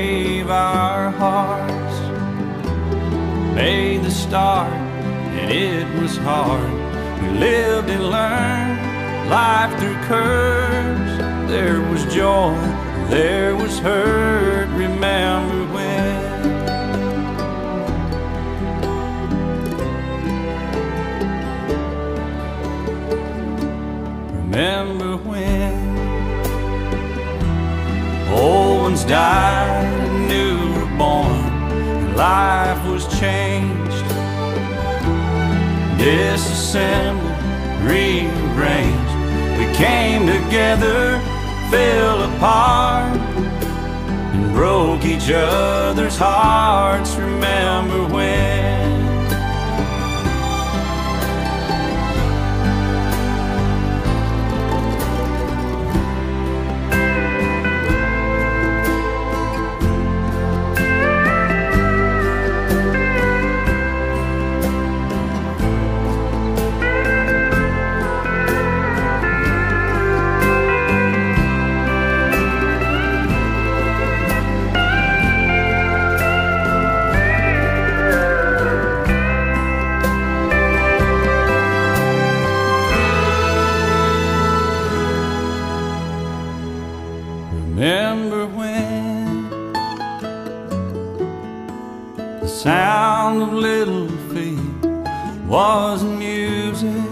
gave our hearts, made the start, and it was hard. We lived and learned life threw curves. There was joy, there was hurt. Remember when? Remember when old ones died changed, disassembled, rearranged. We came together, fell apart, and broke each other's hearts. Remember when? Remember when the sound of little feet was music?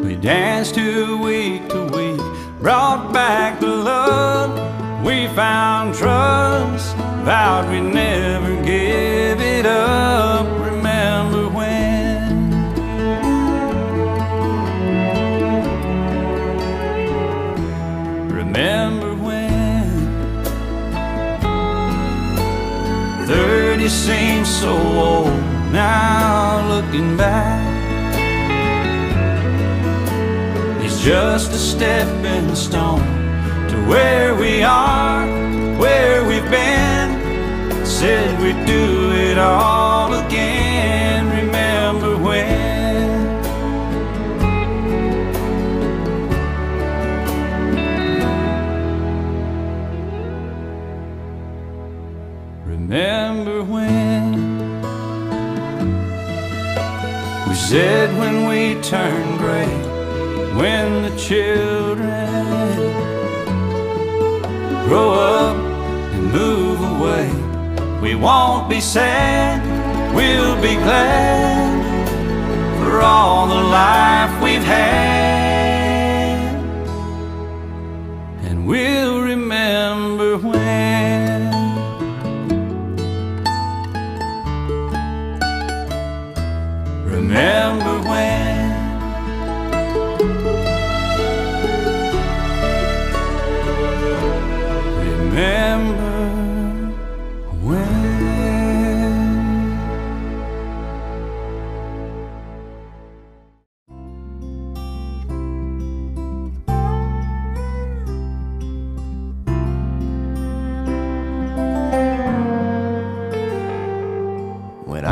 We danced to week to week, brought back the love. We found trust, vowed we'd Remember when 30 seems so old. Now looking back It's just a stepping stone to where we are, where we've been. Said we'd do it all again turn gray, when the children grow up and move away, we won't be sad, we'll be glad for all the life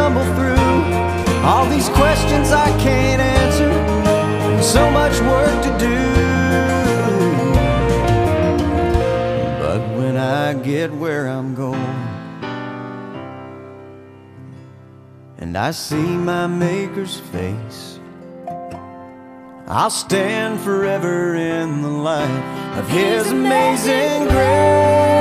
stumble through. All these questions I can't answer, so much work to do. But when I get where I'm going, and I see my Maker's face, I'll stand forever in the light of His amazing grace.